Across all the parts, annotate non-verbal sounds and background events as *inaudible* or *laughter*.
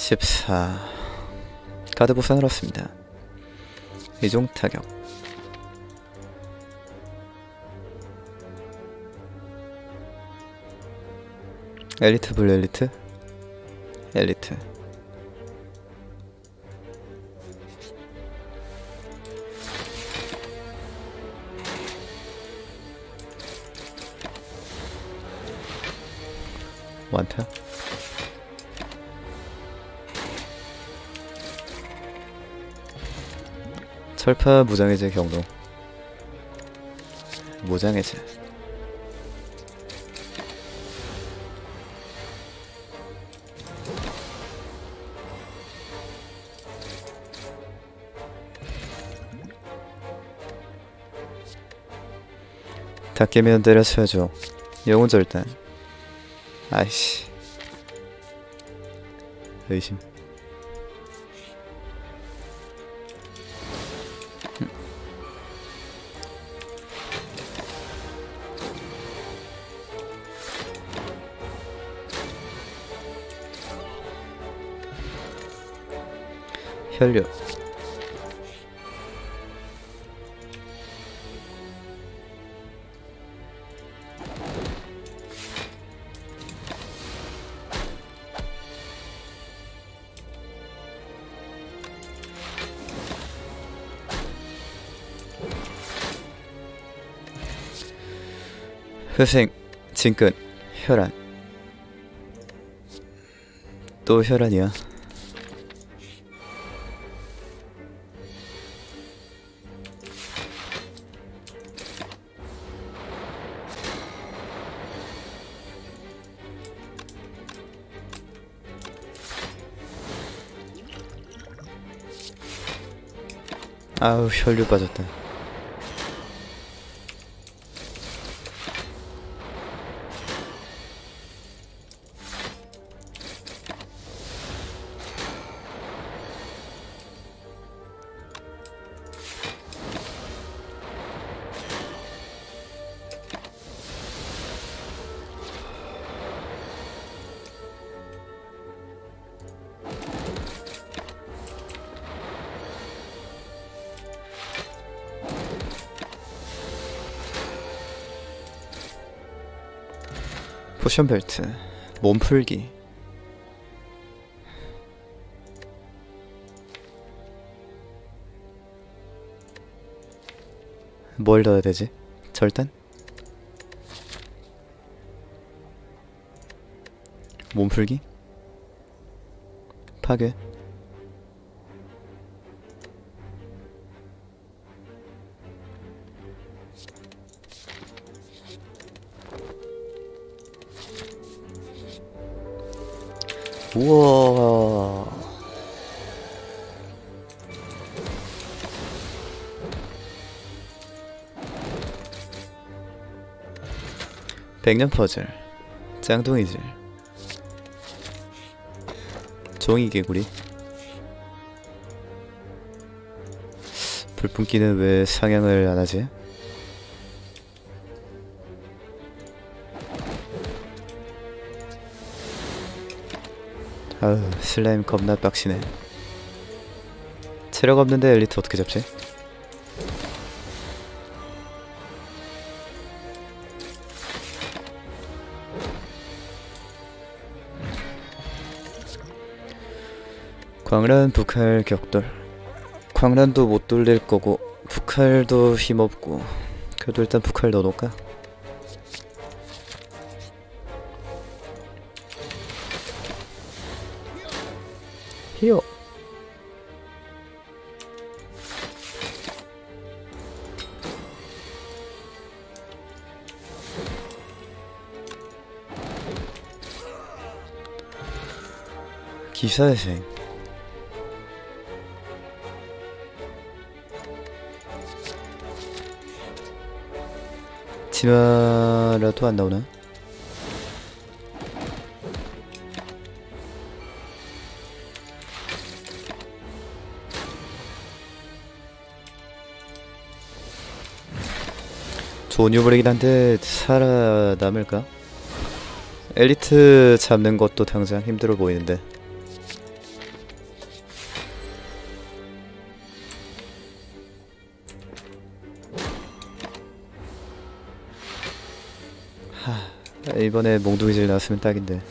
14 카드 보상을 얻습니다. 이종 타격. 엘리트 블 엘리트? 엘리트. 완타 철파 무장해제 경로. 무장해제. 다 깨면 때려쳐야죠. 영혼 절단 아이씨. 의심 혈력 회생, 진근, 혈안. 또 혈안이야 아우 혈류 빠졌다 포션 벨트 몸풀기 뭘 넣어야 되지? 절단? 몸풀기? 파괴? 우와 백년 퍼즐 짱둥이질 종이 개구리 불품기는 왜 상향을 안 하지? 아우 슬라임 겁나 빡시네 체력 없는데 엘리트 어떻게 잡지? 광란 북할 격돌 광란도 못 돌릴 거고 북할도 힘없고 그래도 일단 북할 넣어놓을까? 기사회생 치마라도 안 나오나? 유물이긴 한데 살아남을까? 엘리트 잡는 것도 당장 힘들어 보이는데 이번에 몽둥이질 나왔으면 딱인데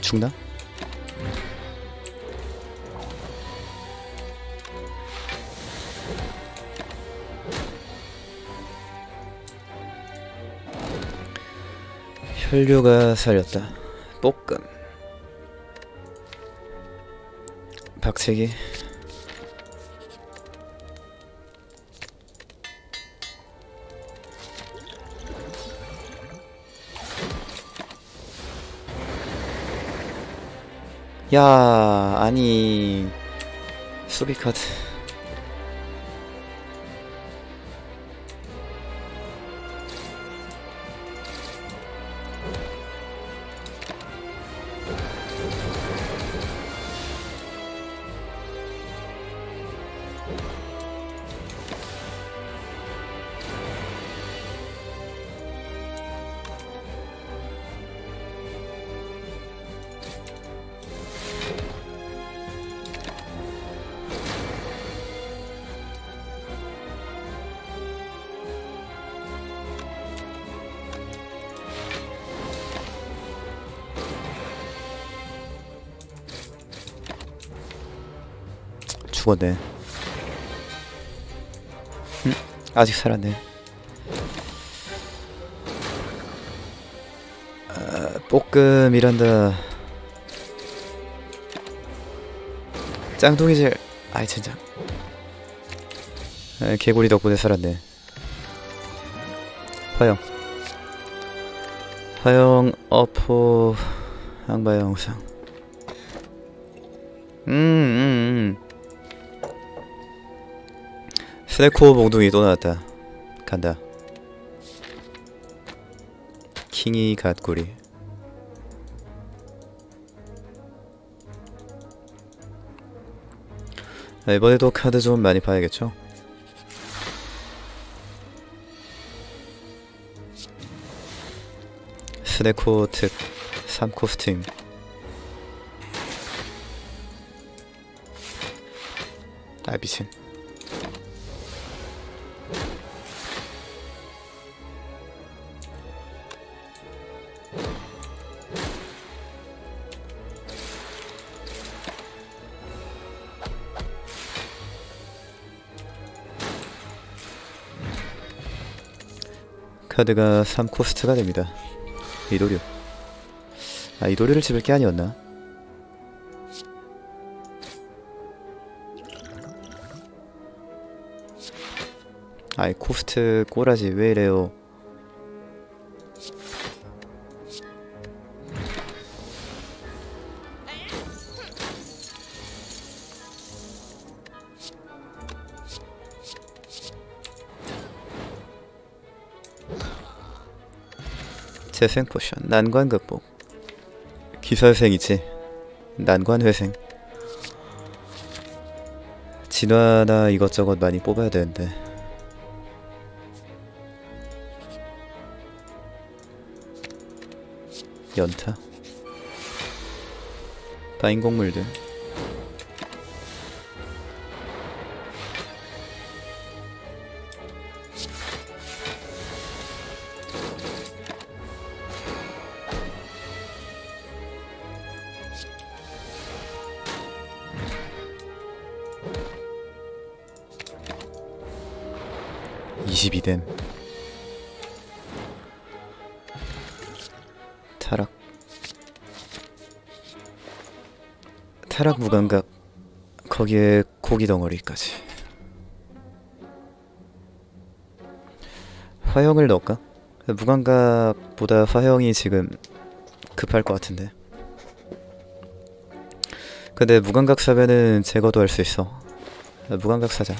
죽나? 혈류가 살렸다. 볶음. 박치기. 야, 아니. 수비 카드. 음, 아직 살았네. 아, 볶음이란다. 짱둥이질. 아이 젠장. 아, 개구리 덕분에 살았네. 화영. 화영 어포 양바 영상. 음, 음, 스네코 몽둥이 또 나왔다. 간다. 킹이 갓구리. 아, 이번에도 카드 좀 많이 봐야겠죠? 스네코 특 3코스튬 아 미친 카드가 3코스트가 됩니다. 이도류. 아, 이도류를 집을 게 아니었나? 아이, 코스트 꼬라지 왜 이래요? 재생 포션, 난관 극복. 기사회생이지. 난관 회생. 진화나 이것저것 많이 뽑아야 되는데. 연타. 파인곡물들. 이십이 댐. 타락. 타락 무감각. 거기에 고기 덩어리까지. 화형을 넣을까? 무감각보다 화형이 지금 급할 것 같은데. 근데 무감각 사면은 제거도 할 수 있어. 무감각 사자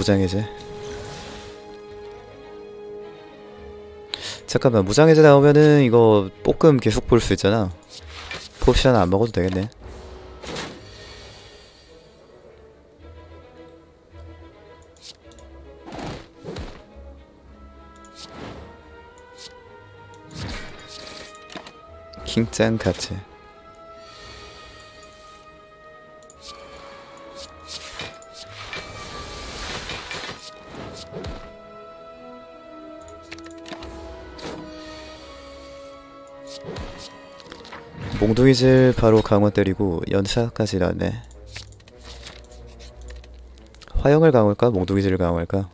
무장해제? 잠깐만 무장해제 나오면은 이거 볶음 계속 볼 수 있잖아. 포션 안 먹어도 되겠네. 킹짱 같이 몽둥이질 바로 강화 때리고 연사까지 나네 화영을 강화할까? 몽둥이질을 강화할까?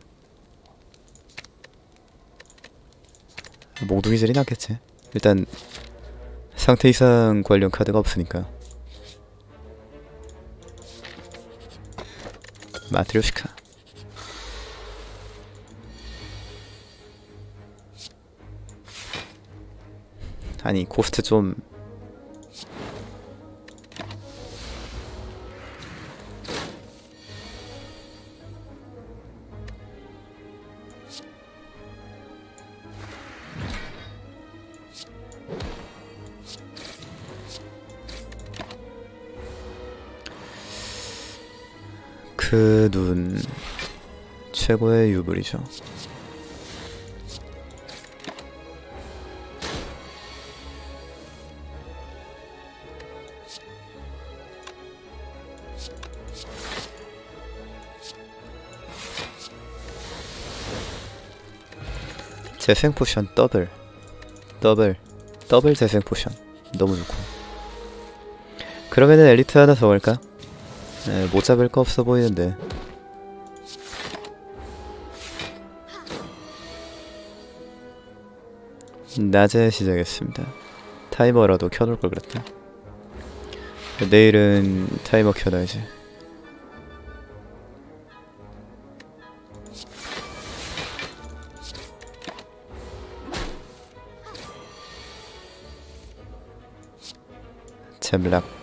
몽둥이질이 낫겠지 일단 상태 이상 관련 카드가 없으니까 마트리오시카 아니 코스트 좀 그 눈 최고의 유불이죠. 재생 포션 더블 더블 더블 재생 포션 너무 좋고 그러면은 엘리트 하나 더 갈까? 네, 못 잡을 거 없어 보이는데. 낮에 시작했습니다. 타이머라도 켜놓을 걸 그랬다. 내일은 타이머 켜놔야지 잼락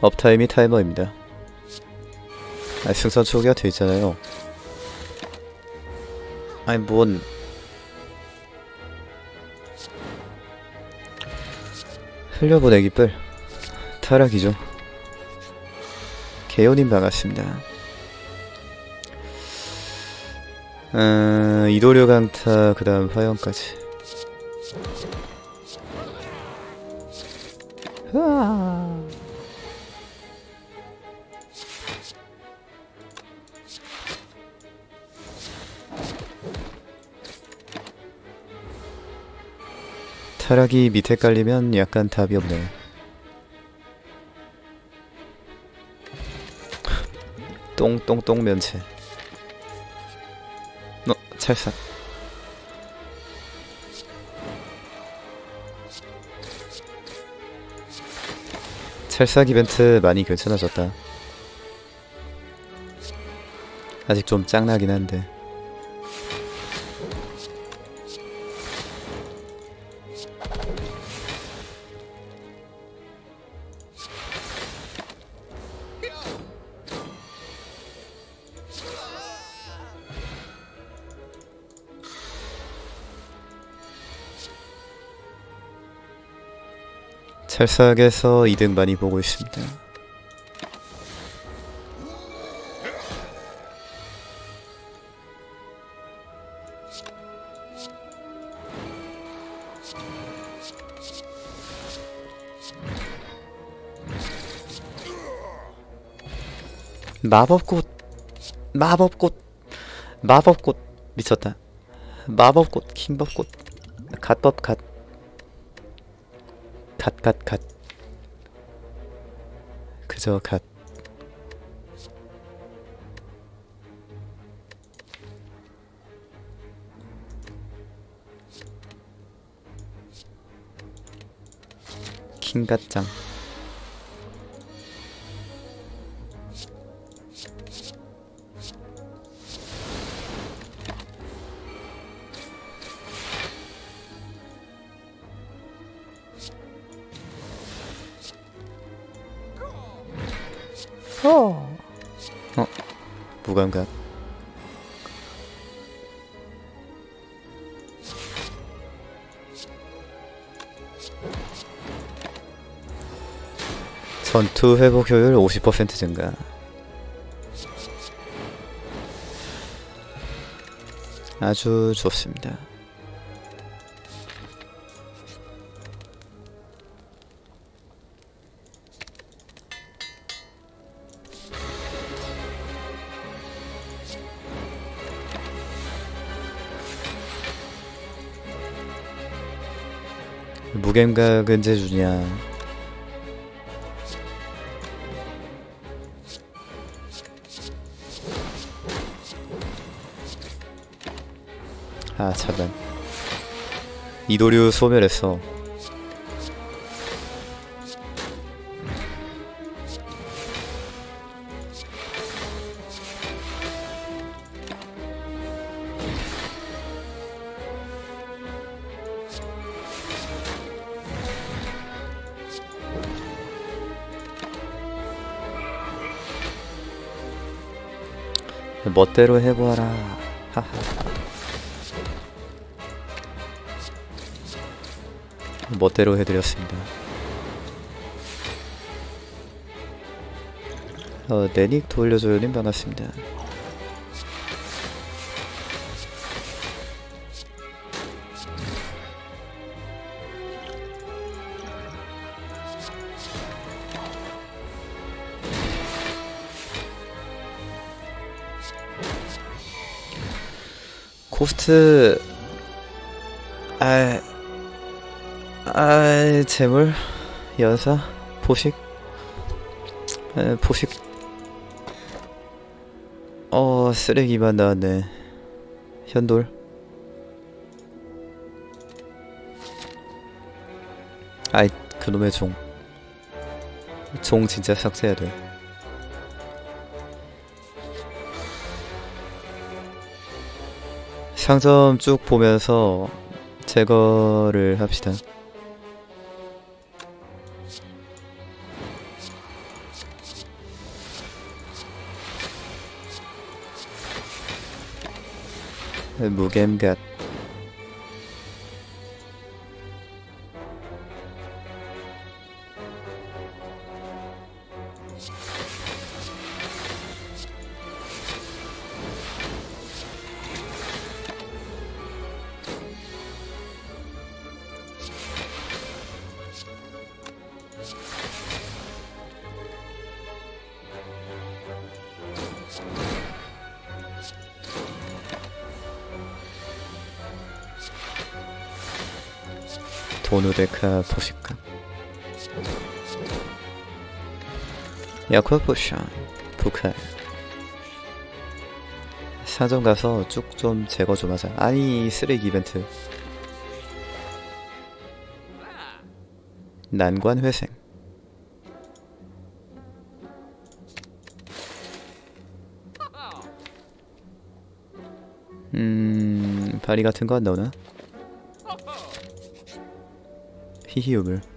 업타임이 타이머입니다. 아, 승선 초기화 돼 있잖아요. 아니 뭔 흘려보내기 뿔 타락이죠. 개요님 반갑습니다. 음, 이도류 강타 그 다음 화영까지. 타락이 밑에 깔리면 약간 답이 없네. 똥똥똥 면체. 어, 찰싹. 찰싹 이벤트 많이 괜찮아졌다. 아직 좀 짱나긴 한데. 찰싹에서 2등 많이 보고 있습니다. 마법꽃 마법꽃 마법꽃 미쳤다 마법꽃 킹법꽃 갓법 갓 갓갓갓. 그저 갓. 킹갓장 좋죠. 무감각 전투 회복 효율 50% 증가. 아주 좋습니다 무감각 언제 주냐. 아 잠깐 이도류 소멸했어 멋대로 해보아라 하하 멋대로 해드렸습니다. 어, 네닉 돌려줘요님 반갑습니다. 코스트 아 아, 재물, 연사, 포식, 에, 포식, 어, 쓰레기만 나왔네. 현돌. 아이, 그놈의 종. 종 진짜 삭제해야 돼. 상점 쭉 보면서 제거를 합시다. 무겜갓 도누데카 포식감 야쿠아 포션 부칼 사전 가서 쭉 좀 제거 좀 하자. 아니 쓰레기 이벤트. 난관 회생. 음 바리 같은 거 안 나오나? 히히우물 타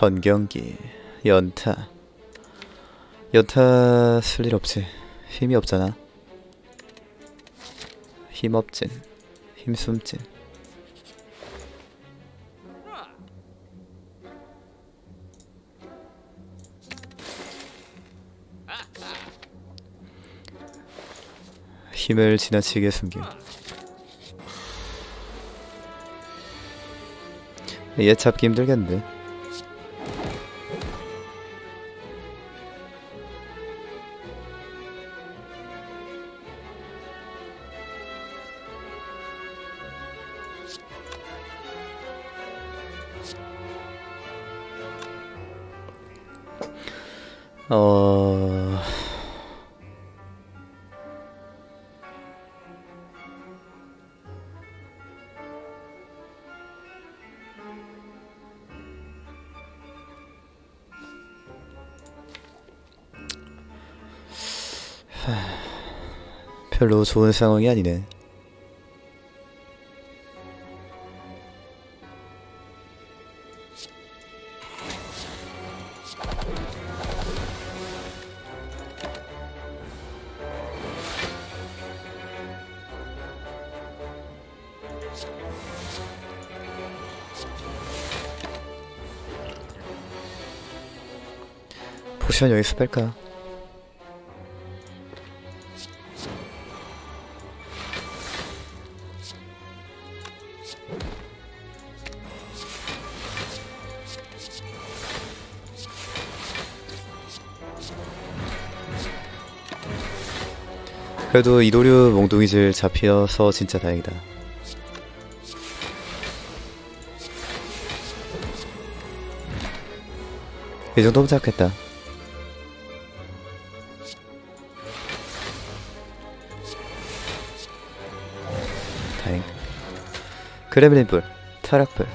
전경기 연타. 연타 쓸 일 없지. 힘이 없잖아. 힘없진. 힘숨진. 힘을 지나치게 숨김 얘 잡기 힘들겠는데 별로 좋은 상황이 아니네. 포션 여기서 뺄까? 그래도 이도류 몽둥이질 잡혀서 진짜 다행이다. 이 정도면 잡겠다. 다행. 그레블린불, 타락불.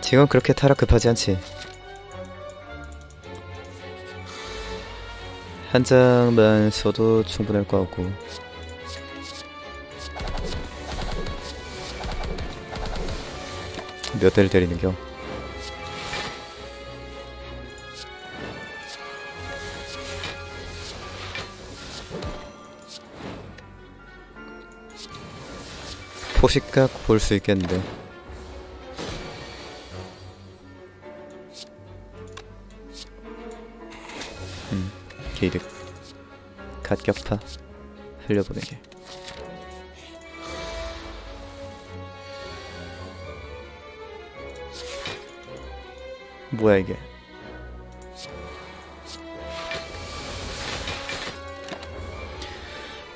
지금 그렇게 타락 급하지 않지. 한 장만 써도 충분할 것 같고. 몇 대를 때리는겨? 포식각 볼 수 있겠는데. 게이득. 갓격파. 흘려보내게. 뭐야 이게?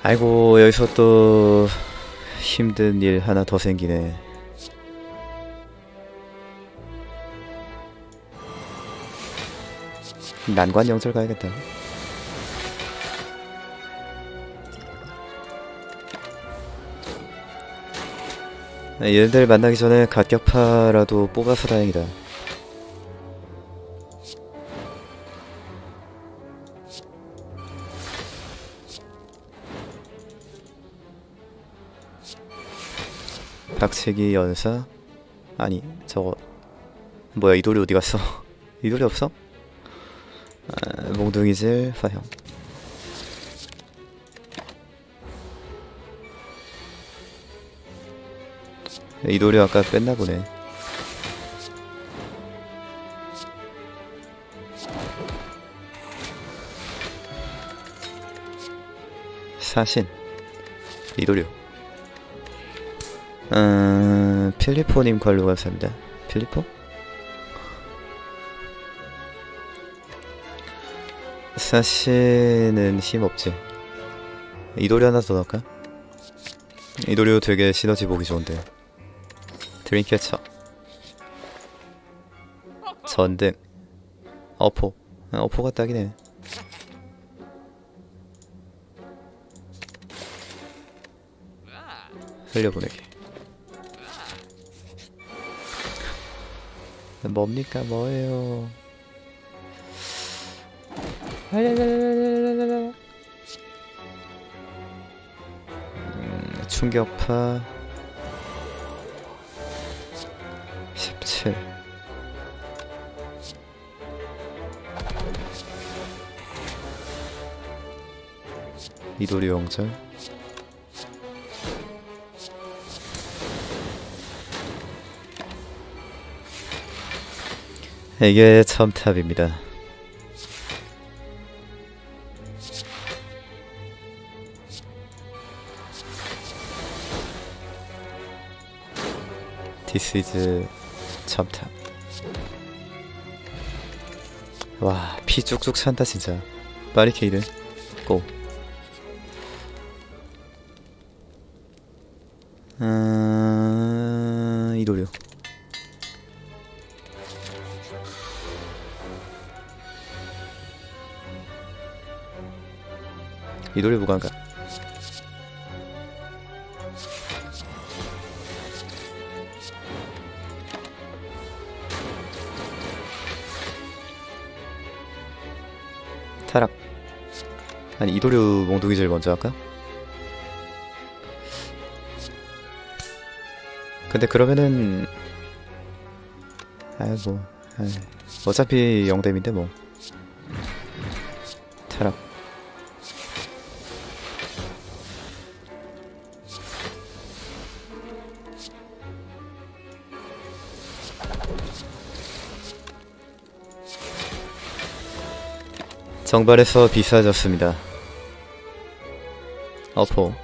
아이고 여기서 또 힘든 일 하나 더 생기네. 난관 영절 가야겠다. 네, 얘들 만나기 전에 갓격파라도 뽑아서 다행이다. 박치기 연사 아니 저거 뭐야 이 돌이 어디 갔어 *laughs* 이 돌이 없어? 아, 몽둥이질 화형 이돌이 아까 뺐나 보네 사신 이돌이요 음, 필리포님 걸로 감사합니다. 필리포? 사실은 힘 없지. 이도리 하나 더 넣을까? 이도리도 되게 시너지 보기 좋은데. 드림캐쳐. 전등. 어포. 아, 어포가 딱이네. 흘려보내기. 뭡니까 뭐예요 음, 충격파 이도리 영절 이게 첨탑입니다. This is 첨탑. 와, 피 쭉쭉 찬다 진짜. 바리케이드. 고. 이도류 무감각 타락 아니 이도류 몽둥이질 먼저 할까? 근데 그러면은 아이 뭐 아이, 어차피 영댐인데 뭐 정발에서 비싸졌습니다. 어포.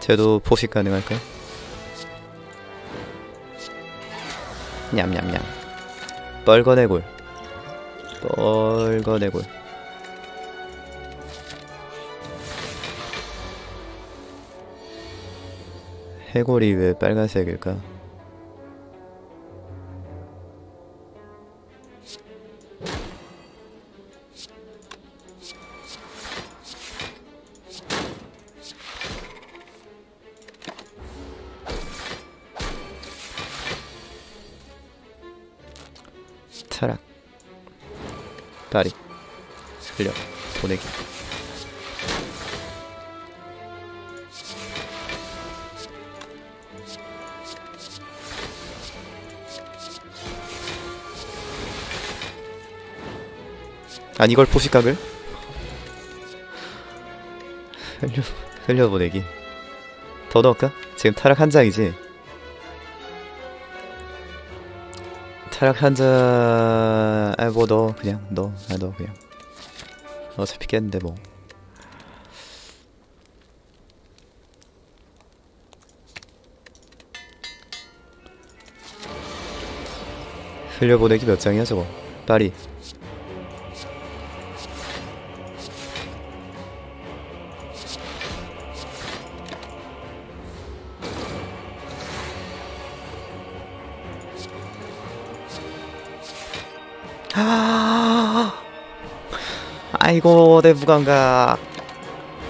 쟤도 포식 가능할까요? 냠냠냠. 뻘거내골. 뻘거내골 해골이 왜 빨간색일까? 타락. 다리. 슬력 보내기 아니 이걸 포식각을? 흘려, 흘려보내기 더 넣을까? 지금 타락 한 장이지? 타락 한 장... 아 뭐 넣어. 그냥 넣어. 아 넣어 그냥. 어차피 깼는데 뭐. 흘려보내기 몇 장이야 저거? 파리 아이고 내 무감각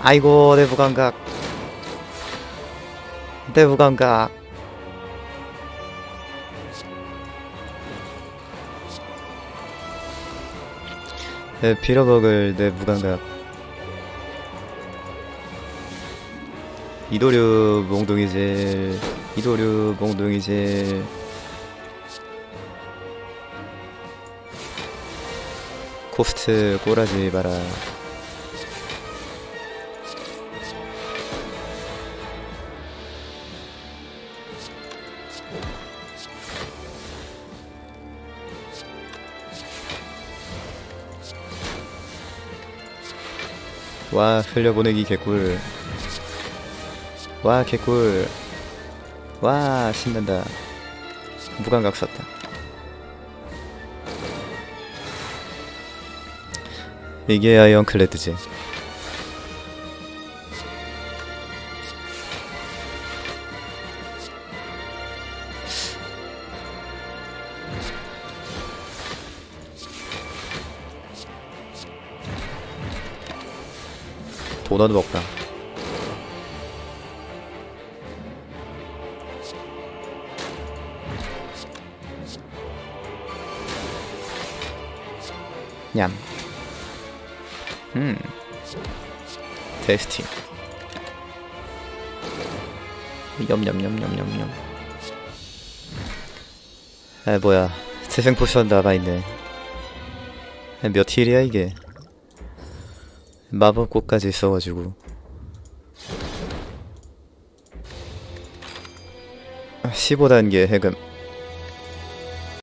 아이고 내 무감각 내 무감각. 내 빌어먹을 내 무감각. 이도류 몽둥이질 이도류 몽둥이질 코스트 꼬라지 마라. 와 흘려보내기 개꿀. 와 개꿀. 와 신난다. 무감각 썼다 이게 아이언클레드지. 도넛 먹다 냠 음. 테스팅. 염염염염염염. 아 뭐야 재생 포션 남아있네. 몇 heal이야 이게? 마법꽃까지 있어가지고 15단계 해금